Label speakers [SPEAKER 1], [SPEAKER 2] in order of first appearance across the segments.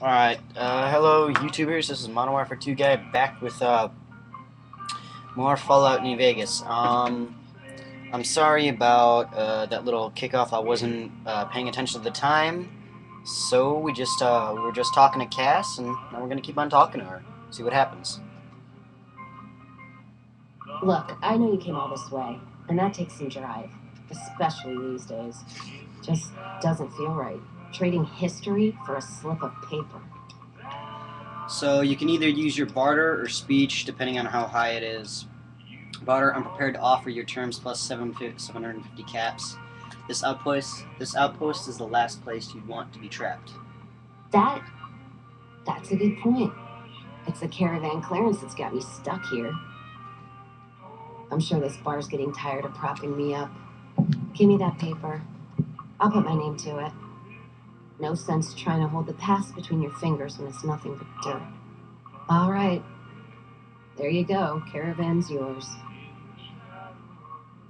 [SPEAKER 1] Alright, uh, hello YouTubers, this is Modern Warfare 2 guy back with uh, more Fallout New Vegas. Um, I'm sorry about uh, that little kickoff, I wasn't uh, paying attention at the time, so we just uh, we were just talking to Cass, and now we're gonna keep on talking to her, see what happens.
[SPEAKER 2] Look, I know you came all this way, and that takes some drive, especially these days. Just doesn't feel right. Trading history for a slip of paper.
[SPEAKER 1] So you can either use your barter or speech, depending on how high it is. Barter, I'm prepared to offer your terms plus 750 caps. This outpost, this outpost is the last place you'd want to be trapped.
[SPEAKER 2] That. That's a good point. It's the caravan clearance that's got me stuck here. I'm sure this bar's getting tired of propping me up. Give me that paper. I'll put my name to it. No sense trying to hold the past between your fingers when it's nothing but dirt. All right. There you go. Caravan's yours.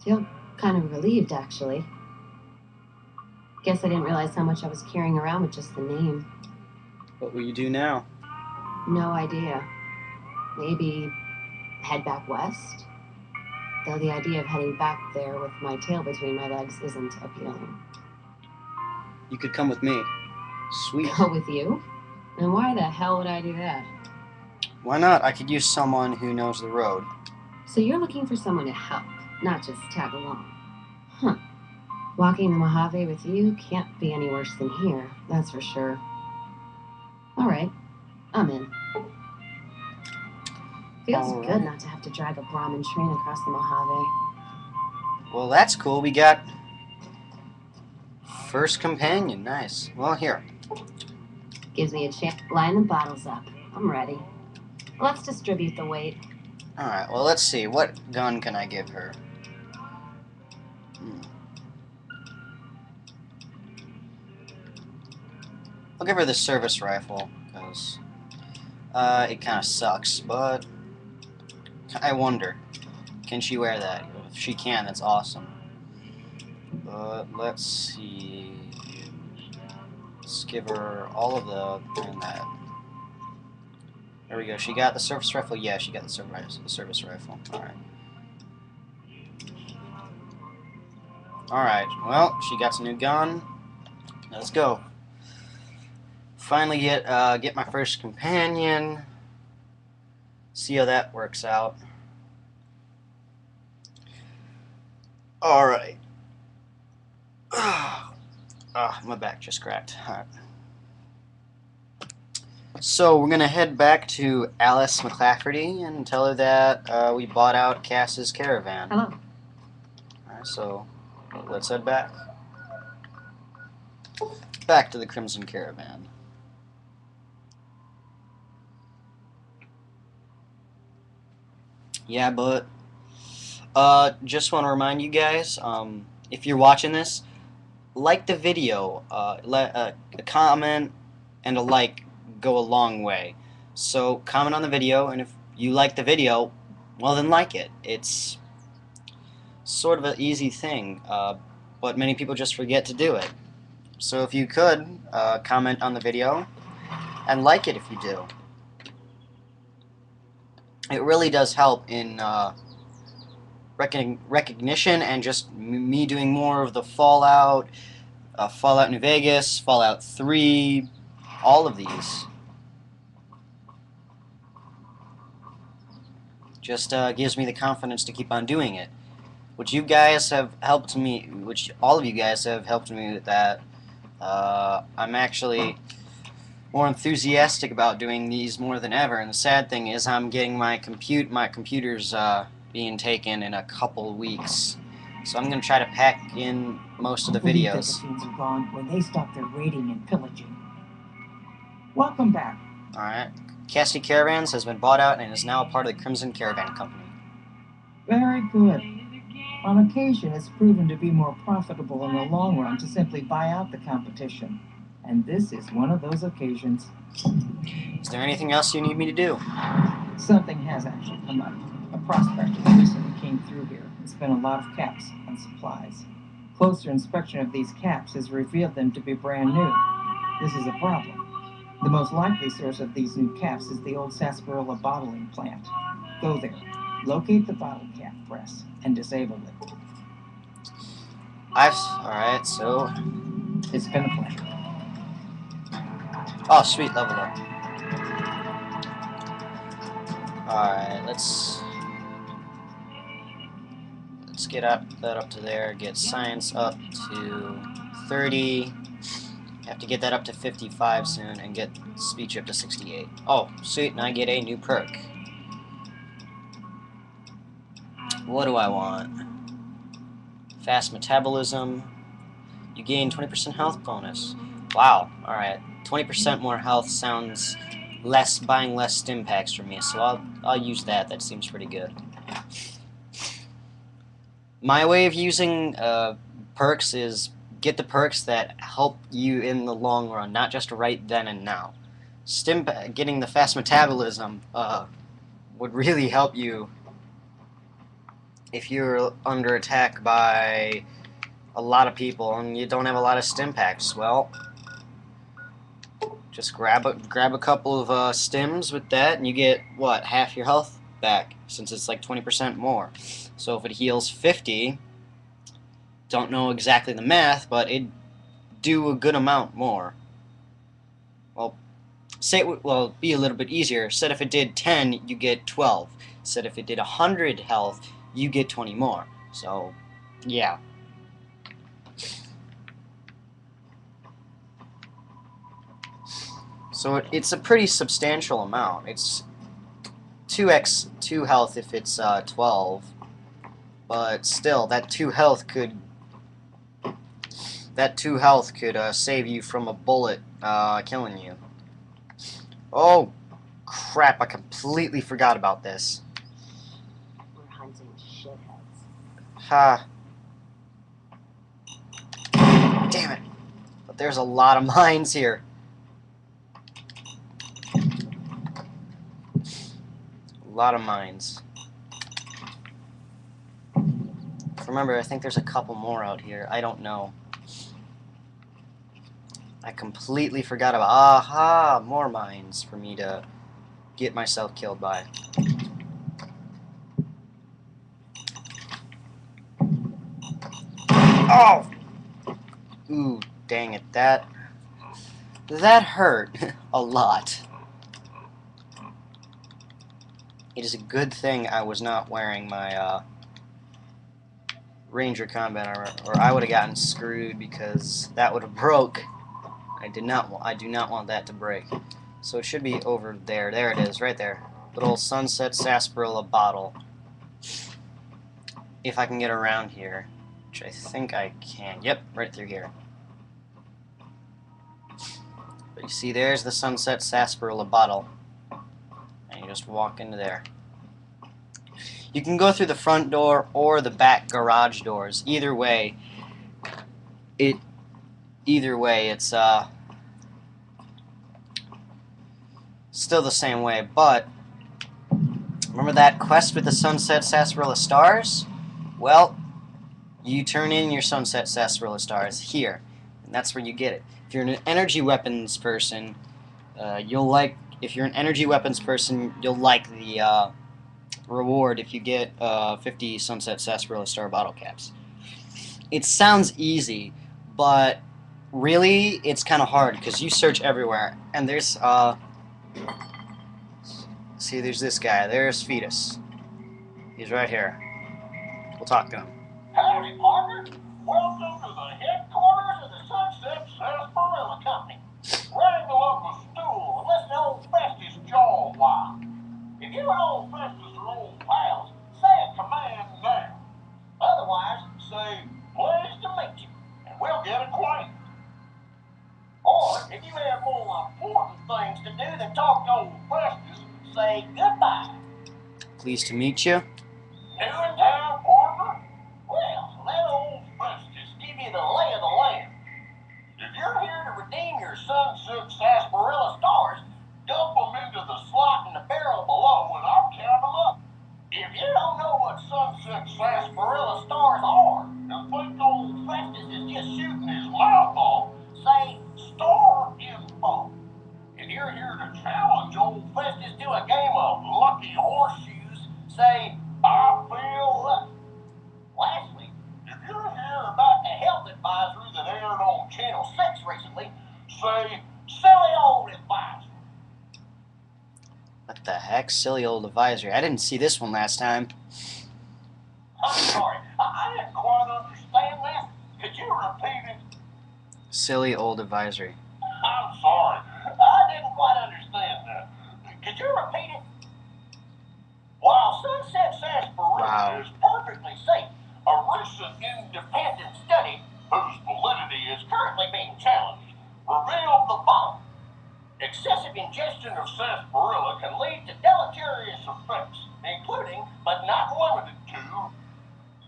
[SPEAKER 2] Feel kind of relieved, actually. Guess I didn't realize how much I was carrying around with just the name.
[SPEAKER 1] What will you do now?
[SPEAKER 2] No idea. Maybe head back west? Though the idea of heading back there with my tail between my legs isn't appealing.
[SPEAKER 1] You could come with me. Sweet.
[SPEAKER 2] Go with you? And why the hell would I do that?
[SPEAKER 1] Why not? I could use someone who knows the road.
[SPEAKER 2] So you're looking for someone to help, not just tag along. Huh. Walking the Mojave with you can't be any worse than here, that's for sure. All right, I'm in. Feels
[SPEAKER 1] All
[SPEAKER 2] good not to have to drag a Brahmin train across the Mojave.
[SPEAKER 1] Well, that's cool. We got first companion. Nice. Well, here.
[SPEAKER 2] Gives me a chance. Line the bottles up. I'm ready. Let's distribute the weight.
[SPEAKER 1] All right. Well, let's see. What gun can I give her? Hmm. I'll give her the service rifle because uh, it kind of sucks. But I wonder, can she wear that? If she can, that's awesome. But let's see. Let's give her all of the and that. There we go. She got the service rifle. Yeah, she got the service service rifle. All right. All right. Well, she got some new gun. Let's go. Finally get uh, get my first companion. See how that works out. All right. Ah, my back just cracked. Right. So we're gonna head back to Alice McLafferty and tell her that uh, we bought out Cass's caravan.
[SPEAKER 2] Hello.
[SPEAKER 1] Alright, so let's head back. Back to the Crimson Caravan. Yeah, but uh, just want to remind you guys, um, if you're watching this, like the video. Uh, let uh, a comment and a like go a long way. So comment on the video, and if you like the video, well then like it. It's sort of an easy thing, uh, but many people just forget to do it. So if you could, uh, comment on the video, and like it if you do. It really does help in uh, recogni- recognition and just me doing more of the Fallout, uh, Fallout New Vegas, Fallout 3, all of these. Just uh, gives me the confidence to keep on doing it. Which you guys have helped me, which all of you guys have helped me with that. Uh, I'm actually more enthusiastic about doing these more than ever. And the sad thing is, I'm getting my compute, my computers uh, being taken in a couple weeks. So I'm gonna try to pack in most of the videos.
[SPEAKER 3] The fiends are gone when they stop their raiding and pillaging. Welcome back.
[SPEAKER 1] All right. Cassidy Caravans has been bought out and is now a part of the Crimson Caravan Company.
[SPEAKER 3] Very good. On occasion, it's proven to be more profitable in the long run to simply buy out the competition. And this is one of those occasions.
[SPEAKER 1] Is there anything else you need me to do?
[SPEAKER 3] Something has actually come up. A prospector recently came through here and spent a lot of caps on supplies. Closer inspection of these caps has revealed them to be brand new. This is a problem. The most likely source of these new caps is the old sarsaparilla bottling plant. Go there, locate the bottle cap press, and disable it.
[SPEAKER 1] I've alright, so
[SPEAKER 3] It's been a pleasure.
[SPEAKER 1] Oh sweet level up. Alright, let's let's get up that up to there, get science up to 30. Have to get that up to 55 soon and get speech up to 68. Oh, sweet, and I get a new perk. What do I want? Fast metabolism. You gain 20% health bonus. Wow, alright. 20% more health sounds less buying less stim packs for me, so I'll I'll use that. That seems pretty good. My way of using uh, perks is get the perks that help you in the long run, not just right then and now. Stim getting the fast metabolism uh, would really help you if you're under attack by a lot of people and you don't have a lot of stim packs. Well, just grab a grab a couple of uh, stims with that, and you get what half your health back, since it's like 20% more. So if it heals 50, don't know exactly the math, but it'd do a good amount more. Well, say it, w- well be a little bit easier. Said if it did 10, you get 12. Said if it did 100 health, you get 20 more. So, yeah. So it, it's a pretty substantial amount. It's 2x 2 health if it's uh, 12. But still, that 2 health could that 2 health could uh, save you from a bullet uh, killing you. Oh, crap, I completely forgot about this.
[SPEAKER 2] We're hunting shitheads.
[SPEAKER 1] Ha. Damn it. But there's a lot of mines here. A lot of mines. Remember, I think there's a couple more out here. I don't know. I completely forgot about. Aha! More mines for me to get myself killed by. Oh! Ooh, dang it. That. That hurt a lot. It is a good thing I was not wearing my, uh. Ranger combat armor, or I would have gotten screwed because that would have broke. I did not. I do not want that to break. So it should be over there. There it is, right there. Little sunset sarsaparilla bottle. If I can get around here, which I think I can. Yep, right through here. But you see, there's the sunset sarsaparilla bottle, and you just walk into there. You can go through the front door or the back garage doors. Either way, it either way it's uh still the same way. But remember that quest with the sunset sarsaparilla stars? Well, you turn in your sunset sarsaparilla stars here, and that's where you get it. If you're an energy weapons person, uh, you'll like. If you're an energy weapons person, you'll like the uh, reward if you get uh, 50 sunset sarsaparilla star bottle caps. It sounds easy, but really, it's kind of hard because you search everywhere, and there's uh. See, there's this guy. There's Festus. He's right here. We'll talk to him.
[SPEAKER 4] Howdy, partner. Welcome to the headquarters of the Sunset Sarsaparilla Company. Wrangle up a stool and listen to old Festus jaw a while. If you and old Festus are old pals, say a command now. Otherwise, say, pleased to meet you, and we'll get acquainted. Or, if you have more important things to do than talk to old Festus, say goodbye.
[SPEAKER 1] Pleased to meet you.
[SPEAKER 4] New Sarsaparilla Stars are. Now, Pluto's practice is just shooting his mouth off. Say, star info. And you're here to challenge old Festus to a game of lucky horseshoes. Say, I feel lucky. Lastly, if you're here about the health advisory that aired on Channel 6 recently, say, silly old advisory.
[SPEAKER 1] What the heck? Silly old advisory. I didn't see this one last time. Silly old advisory.
[SPEAKER 4] I'm sorry, I didn't quite understand that. Could you repeat it? While Sunset Sarsaparilla
[SPEAKER 1] Wow.
[SPEAKER 4] is perfectly safe, a recent independent study, whose validity is currently being challenged, revealed the following. Excessive ingestion of sarsaparilla can lead to deleterious effects, including, but not limited to,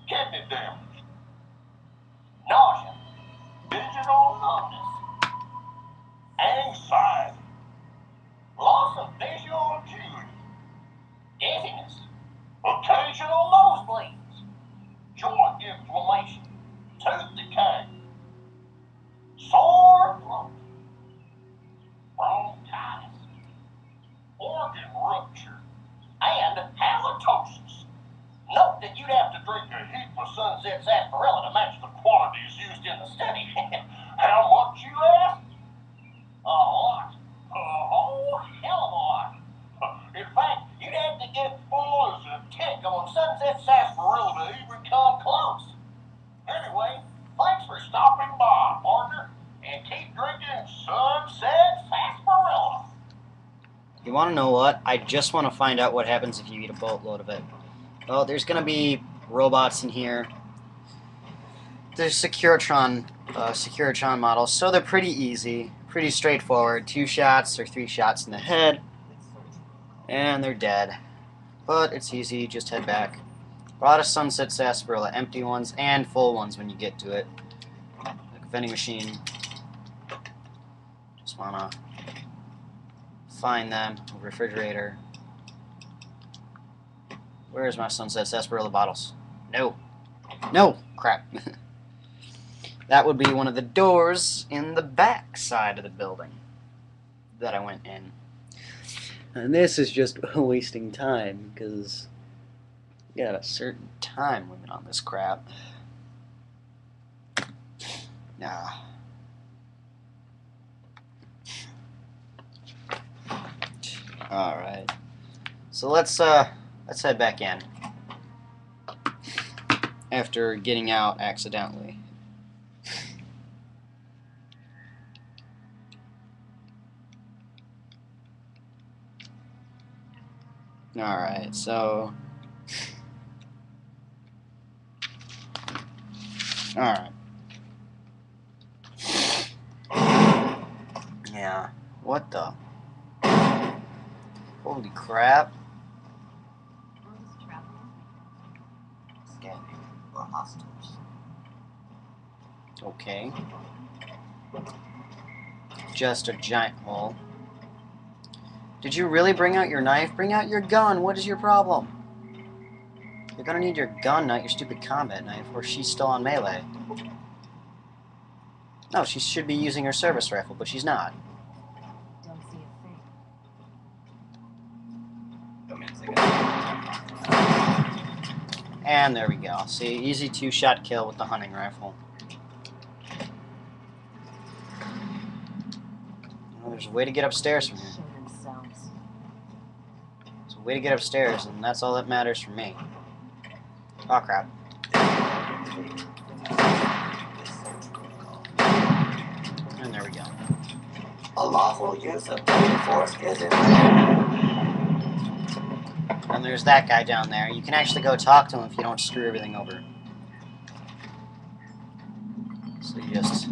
[SPEAKER 4] kidney damage, nausea, digital numbness, anxiety, loss of visual acuity, dizziness, occasional nosebleeds, joint inflammation, tooth decay, sore throat, bronchitis, organ rupture, and halitosis. Note that you'd have to drink a heap of Sunset sarsaparilla to match the quantities used in the study. How much you ask? A lot. A whole hell of a lot. In fact, you'd have to get full as a tick on Sunset sarsaparilla to even come close. Anyway, thanks for stopping by, partner, and keep drinking Sunset sarsaparilla.
[SPEAKER 1] You want to know what? I just want to find out what happens if you eat a boatload of it. Oh, there's going to be robots in here. There's Securitron, uh, Securitron models, so they're pretty easy, pretty straightforward. Two shots or three shots in the head, and they're dead. But it's easy, just head back. A lot of Sunset Sarsaparilla, empty ones and full ones when you get to it. Like a vending machine. Just wanna find them. Refrigerator. Where's my Sunset Sarsaparilla bottles? No. No! Crap. that would be one of the doors in the back side of the building that I went in. And this is just wasting time because you got a certain time limit on this crap. Nah. All right. So let's uh let's head back in. After getting out accidentally. All right. So All right. Yeah. What the? Holy crap.
[SPEAKER 2] Scanning for hostiles.
[SPEAKER 1] Okay. Just a giant hole. Did you really bring out your knife? Bring out your gun. What is your problem? You're gonna need your gun, not your stupid combat knife, or she's still on melee. No, she should be using her service rifle, but she's not.
[SPEAKER 2] Don't see a thing.
[SPEAKER 1] And there we go. See, easy two-shot kill with the hunting rifle. Well, there's a way to get upstairs from here. There's a way to get upstairs, and that's all that matters for me. Oh crap. And there we go.
[SPEAKER 5] A lawful use deadly force is in
[SPEAKER 1] And there's that guy down there. You can actually go talk to him if you don't screw everything over. So you just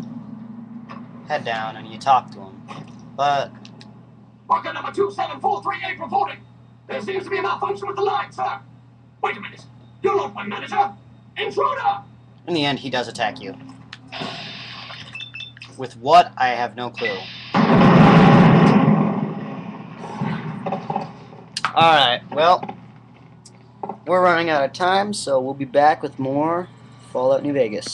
[SPEAKER 1] head down and you talk to him. But
[SPEAKER 6] Worker number 27438 reporting. There seems to be a malfunction with the line, sir. Wait a minute. You're not my manager. Intruder!
[SPEAKER 1] in the end, he does attack you. With what? I have no clue. Alright, well, we're running out of time, so we'll be back with more Fallout New Vegas.